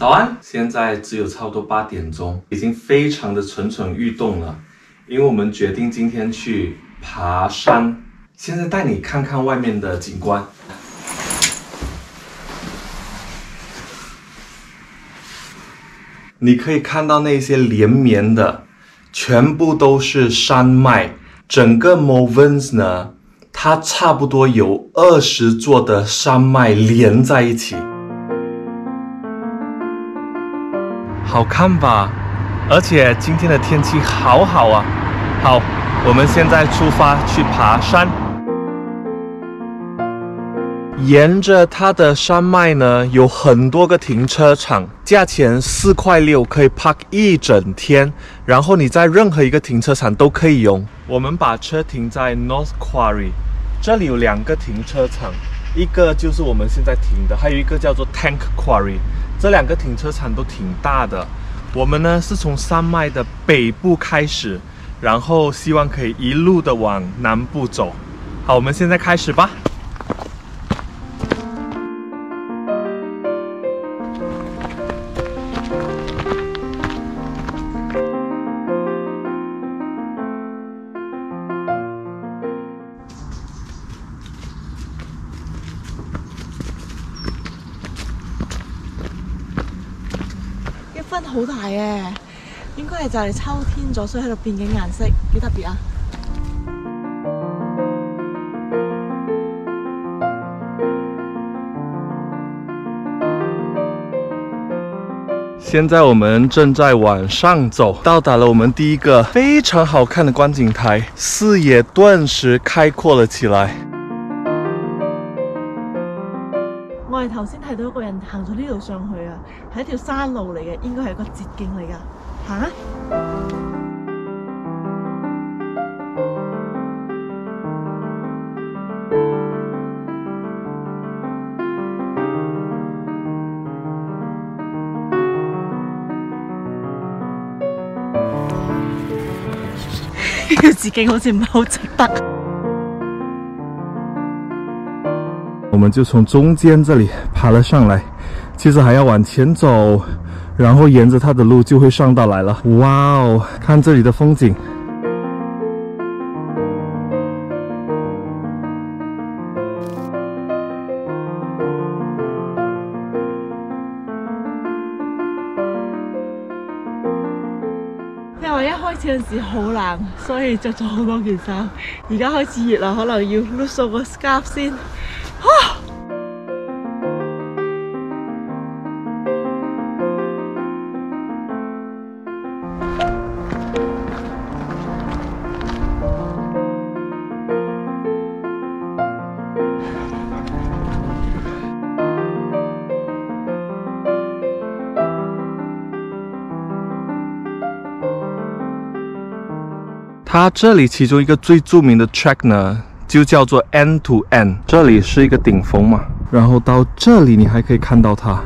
早安，现在只有差不多八点钟，已经非常的蠢蠢欲动了，因为我们决定今天去爬山。现在带你看看外面的景观。你可以看到那些连绵的，全部都是山脉。整个 Movens 呢，它差不多有二十座的山脉连在一起，好看吧？而且今天的天气好好啊！好，我们现在出发去爬山。沿着它的山脉呢，有很多个停车场，价钱四块六，可以 park 一整天。然后你在任何一个停车场都可以用。我们把车停在 North Quarry，这里有两个停车场，一个就是我们现在停的，还有一个叫做 Tank Quarry。这两个停车场都挺大的。我们呢是从山脉的北部开始，然后希望可以一路的往南部走。好，我们现在开始吧。應該係就嚟秋天咗，所以喺度變緊顏色，幾特別啊！现在我们正在往上走，到达了我们第一个非常好看的观景台，视野顿时开阔了起来。我哋頭先睇到一個人行咗呢度上去啊，係一條山路嚟嘅，應該係個捷徑嚟噶。啊！自己好似唔係好值得。我们就从中间这里爬了上来，其实还要往前走，然后沿着它的路就会上到来了。哇哦，看这里的风景，因為一開始嗰陣時好冷，所以着咗好多件衫。而家开始热啦，可能要碌掃個 scarf 先。它这里其中一个最著名的 track 呢，就叫做 End to End。这里是一个顶峰嘛，然后到这里你还可以看到它。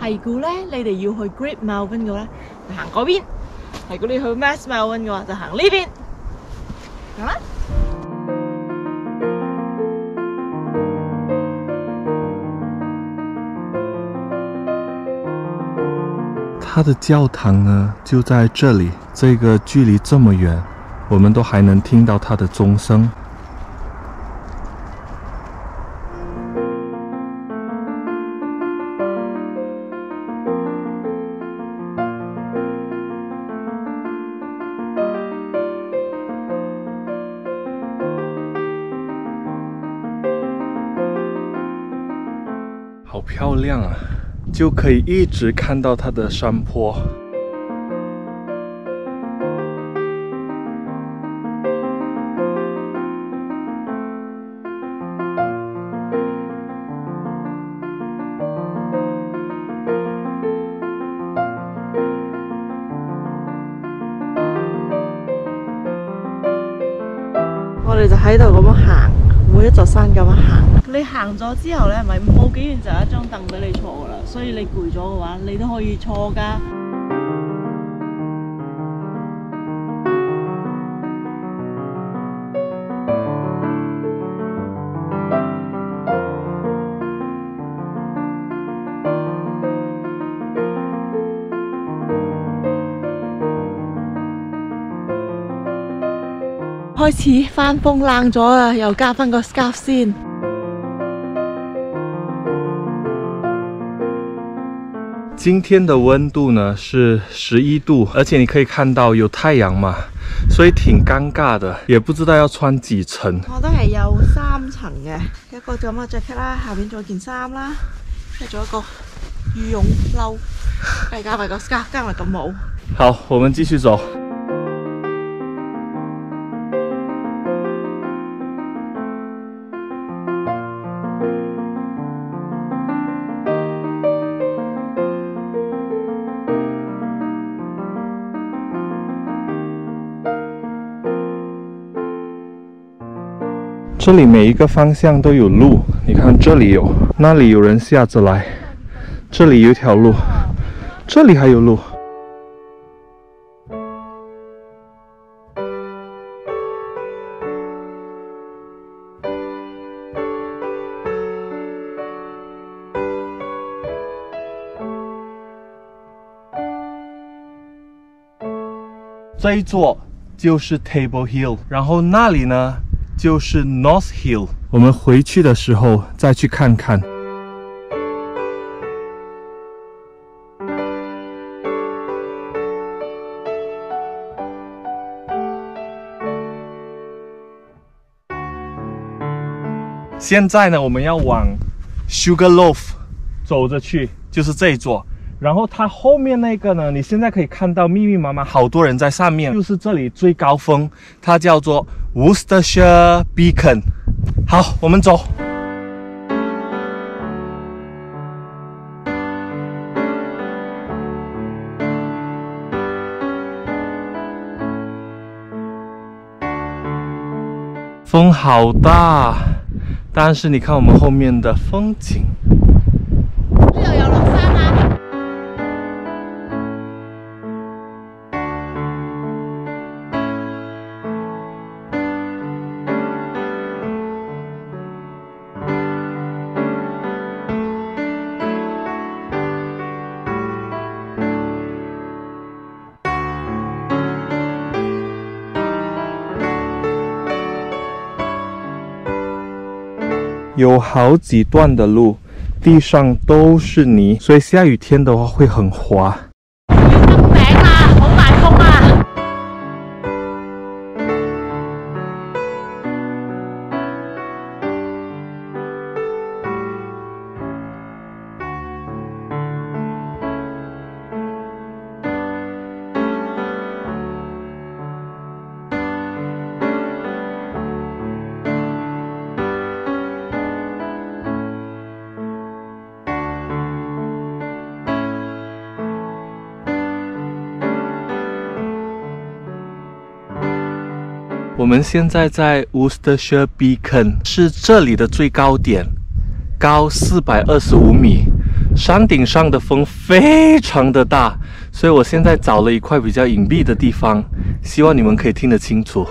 系故咧，你哋要去 Great Mountain 嘅咧，就行嗰邊；係故你去 Mass Mountain 嘅话，就行呢边。行啦。它的教堂呢，就在这里。这个距离这么远，我们都还能听到它的钟声。就可以一直看到它的山坡。我哋就喺度咁行，一座山咁样行。你行咗之后咧，咪冇几远就有一张凳俾你坐噶啦。所以你攰咗嘅话，你都可以坐噶。開始翻風冷咗啊，又加翻個 scarf 先。今天的温度呢是十一度，而且你可以看到有太阳嘛，所以挺尷尬的，也不知道要穿幾層。我都係有三層嘅，一個咁嘅 jacket 啦，下邊仲有件衫啦，跟住仲有一個羽絨褸，再加埋個 scarf，加埋個帽。好，我們繼續走。这里每一个方向都有路，你看这里有，那里有人下着来，这里有一條路，这里还有路。这一座就是 Table Hill，然后那里呢就是 North Hill。我们回去的时候再去看看。现在呢，我们要往 Sugarloaf 走着去，就是这一座。然后它后面那个呢，你现在可以看到密密麻麻好多人在上面，就是这里最高峰，它叫做 Worcestershire Beacon。好，我们走。风好大，但是你看我们后面的风景。有好几段的路，地上都是泥，所以下雨天的话会很滑。我们现在在 Worcestershire Beacon，是这里的最高点，高四百二十五米。山顶上的风非常的大，所以我现在找了一块比较隐蔽的地方，希望你们可以听得清楚。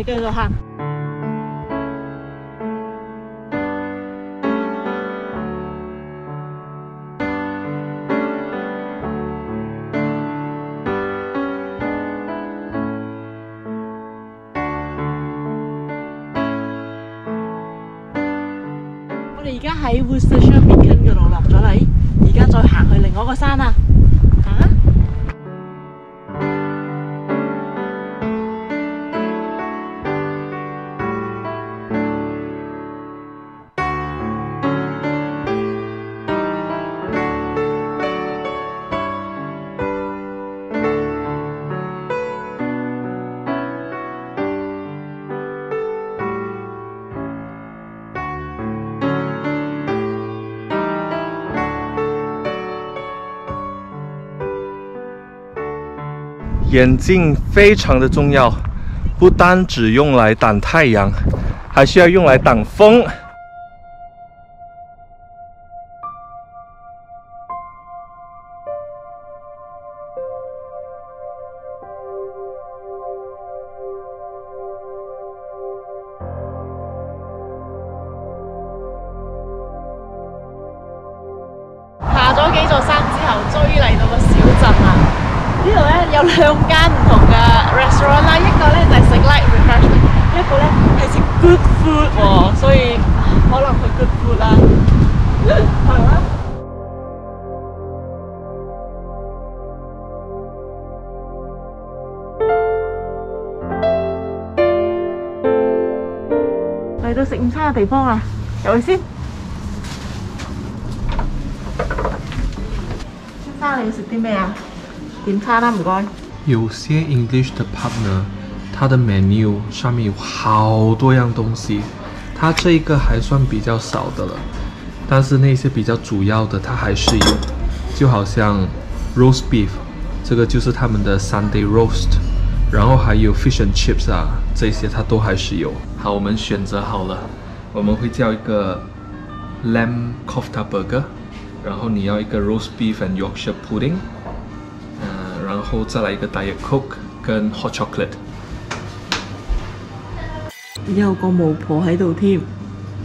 我哋繼續行。我哋而家喺 Worcestershire Beacon 嗰度落咗嚟，而家再行去另外一個山啦。眼镜非常的重要，不单只用来挡太阳，还需要用来挡风。到食午餐嘅地方啦，入去先。先生，你要食啲咩啊？點餐啦，唔該。有些 English 的 pub 呢，它的 menu 上面有好多样东西，它这一个还算比较少的了，但是那些比较主要的它还是有，就好像 roast beef，这个就是他们的 Sunday roast，然后还有 fish and chips 啊，这些它都还是有。好，我们选择好了，我们会叫一个 lamb kofta burger，然后你要一个 roast beef and Yorkshire pudding。嗯，然后再来一个 Diet Coke 跟 Hot Chocolate。有个巫婆喺度添。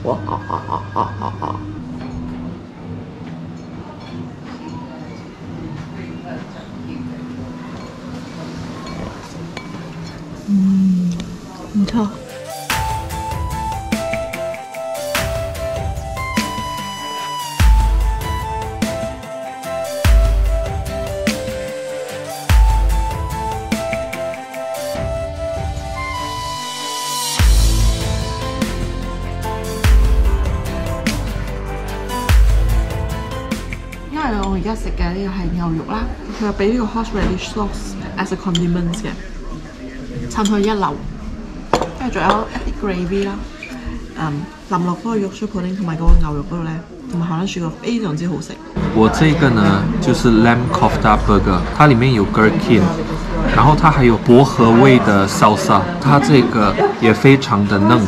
哇！嗯，唔错。食嘅呢個係牛肉啦，佢有俾呢個 horseradish sauce as a condiments 嘅，差唔多一流。跟住仲有一啲 gravy 啦，嗯，淋落嗰個肉碎 pudding 同埋嗰個牛肉嗰度咧，同埋荷蘭薯角非常之好食。我这个呢就是 Lamb Kofta Burger，它里面有 gherkin，然后它还有薄荷味的 salsa，它这个也非常的嫩，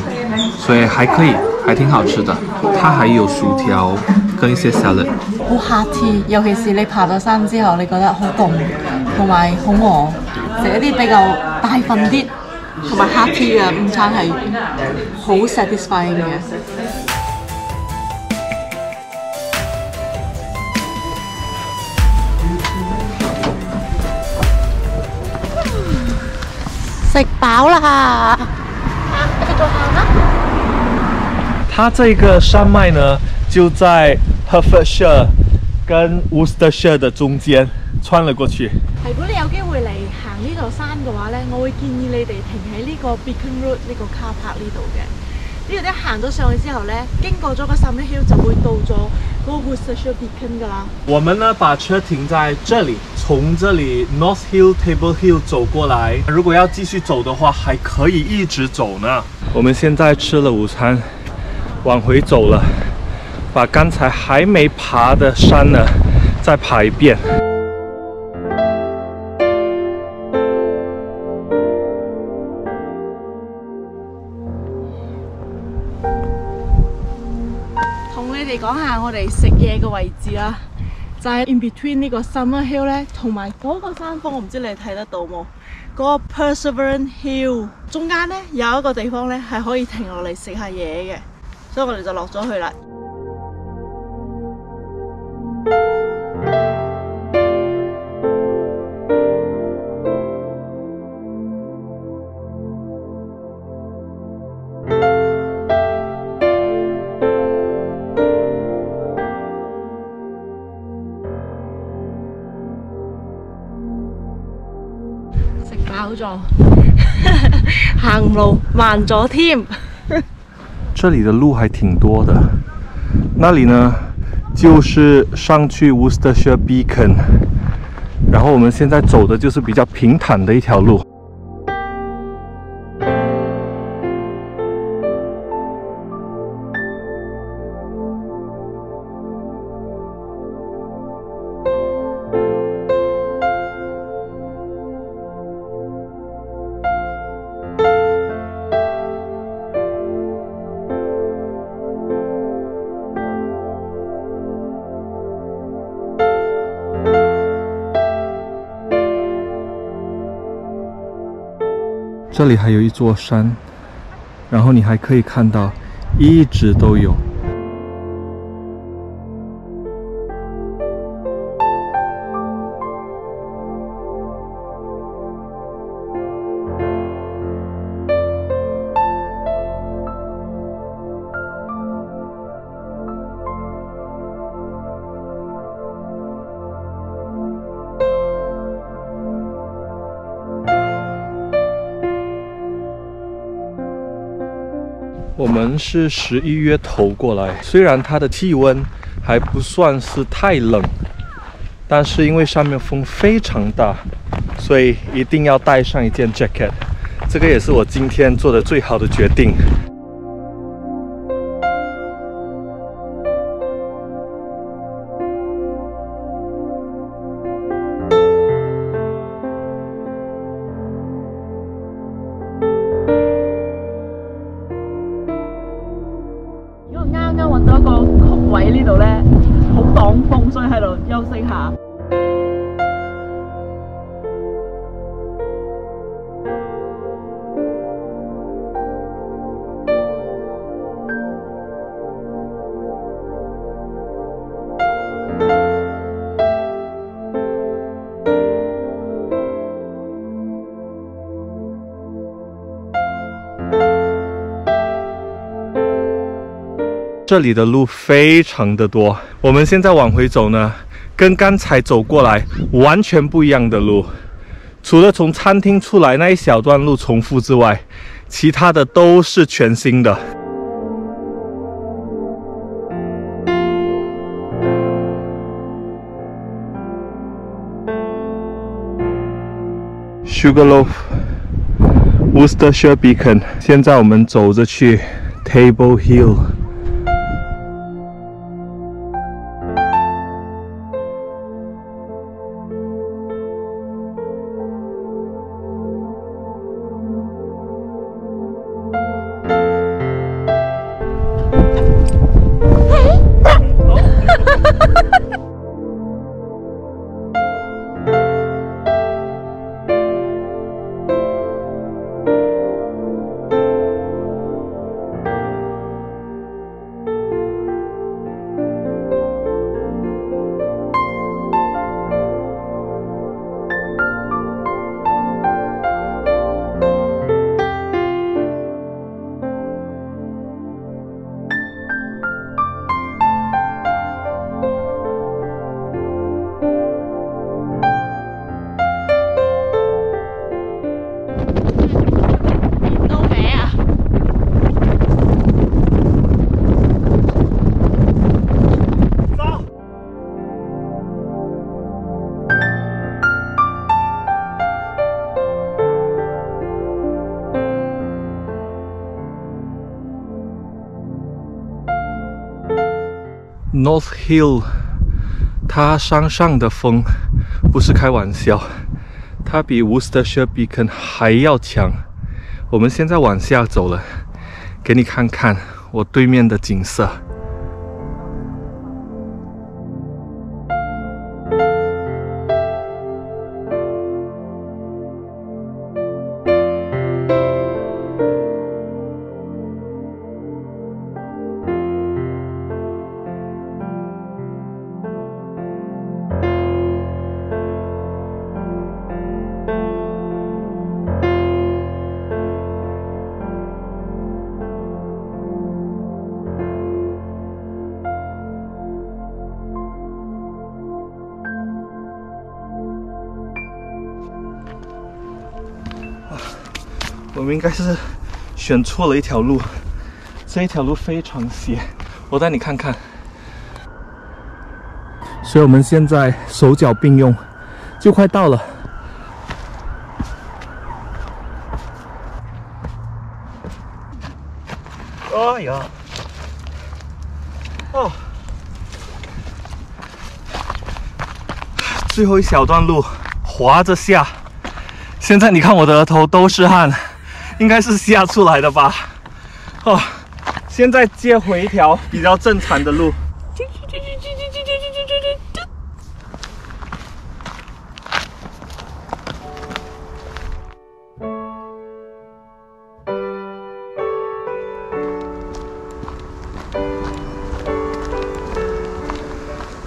所以还可以，还挺好吃的。它還有薯條跟一些 salad。好 hearty，尤其是你爬咗山之後，你覺得好凍同埋好餓，食一啲比較大份啲同埋 hearty 嘅午餐係好 satisfying 嘅。食飽啦，繼續行啦。它这个山脉呢，就在 Hertfordshire 跟 Worcestershire 的中間穿了過去。如果你有機會嚟行呢座山嘅話咧，我會建議你哋停喺呢個 Beacon Road 呢個 car park 呢度嘅。呢度一行咗上去之後咧，經過咗個 Summit Hill 就會到咗嗰個 Worcestershire Beacon 噶啦。我們呢把車停在這裡，從這裡 North Hill Table Hill 走過來。如果要繼續走的話，還可以一直走呢。我們現在吃了午餐，往回走了，把剛才還沒爬的山呢，再爬一遍。同你哋講下我哋食嘢嘅位置啦，就係 in between 呢個 Summer Hill 咧，同埋嗰個山峰，我唔知你睇得到冇？嗰、個 Perseverance Hill 中間咧有一個地方咧係可以停落嚟食下嘢嘅，所以我哋就落咗去啦。走，行路慢咗添。这里的路还挺多的，那里呢就是上去 Worcestershire Beacon，然后我们现在走的就是比较平坦的一条路。这里还有一座山，然后你还可以看到，一直都有。是十一月头过来，虽然它的气温还不算是太冷，但是因为上面风非常大，所以一定要带上一件 jacket。这个也是我今天做的最好的决定。所以喺度休息下。这里的路非常的多，我们现在往回走呢，跟刚才走过来完全不一样的路。除了从餐厅出来那一小段路重复之外，其他的都是全新的。Sugarloaf Worcestershire Beacon，现在我们走着去 Table Hill。North Hill，它山上的风不是开玩笑，它比 Worcestershire Beacon 还要强。我们现在往下走了，给你看看我对面的景色。我们应该是选错了一条路，这一条路非常斜，我带你看看。所以我们现在手脚并用，就快到了。哎呀，哦，最后一小段路滑着下，现在你看我的额头都是汗。应该是下出来的吧。哦，现在接回一条比较正常的路。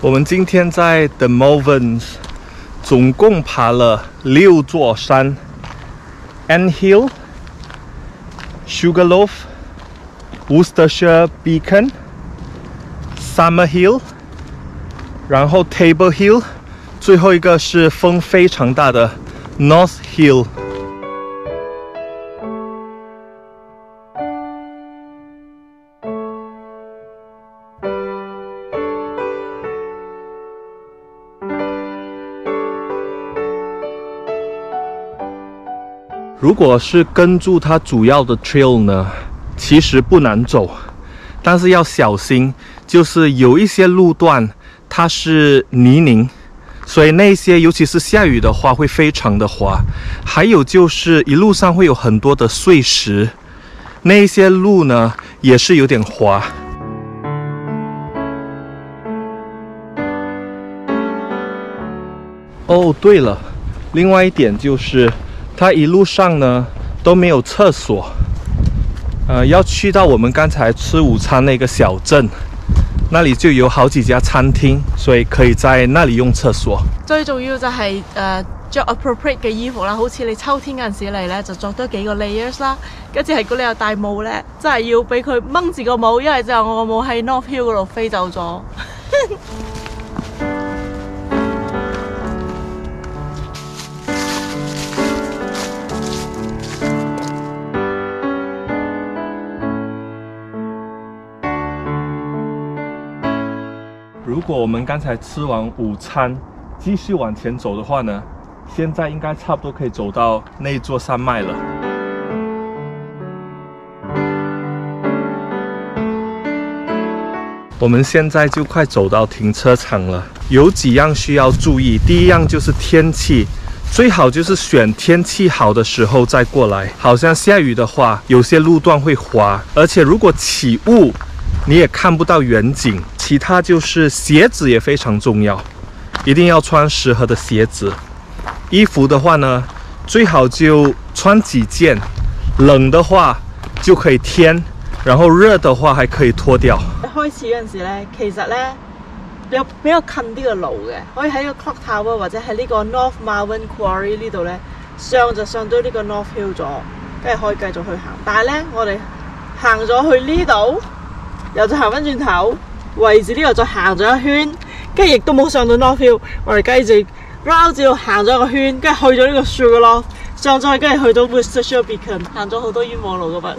我们今天在 The Movens 总共爬了六座山，An Hill，Sugarloaf、Worcestershire Beacon、Summer Hill，然后 Table Hill，最后一个是风非常大的 North Hill。如果是跟住它主要的 trail 呢，其实不难走，但是要小心，就是有一些路段它是泥泞，所以那些尤其是下雨的话会非常的滑。还有就是一路上会有很多的碎石，那些路呢也是有点滑。哦，对了，另外一点就是。它一路上呢都没有厕所，呃，要去到我们刚才吃午餐那个小镇，那里就有好幾家餐廳，所以可以在那里用廁所。最重要就係誒着 appropriate 嘅衣服啦，好似你秋天嗰陣時嚟咧，就着多幾個 layers 啦。跟住係如果你有戴帽咧，真係要俾佢掹住個帽，因為就我個帽喺 North Hill 嗰度飛走咗。如果我们刚才吃完午餐，继续往前走的话呢，现在应该差不多可以走到那座山脉了。我们现在就快走到停车场了，有几样需要注意。第一样就是天气，最好就是选天气好的时候再过来。好像下雨的话，有些路段会滑，而且如果起雾，你也看不到远景。其他就是鞋子也非常重要，一定要穿适合的鞋子。衣服的话呢，最好就穿几件，冷的话就可以添，然后热的话还可以脱掉。一開始嗰陣時咧，其实咧有比较近啲嘅路嘅，可以喺个 Clock Tower 或者喺呢个 North Marvin Quarry 呢度咧上就上到呢个 North Hill 咗，跟住可以继续去行。但系咧，我哋行咗去呢度，又再行翻转头，围住呢度再行咗一圈，跟住亦都冇上到 North Hill，我哋繼續 round 住行咗一个圈，跟住去咗呢个 Sugar 咯，上咗去跟住去到 Worcestershire Beacon，行咗好多冤枉路噶嘛。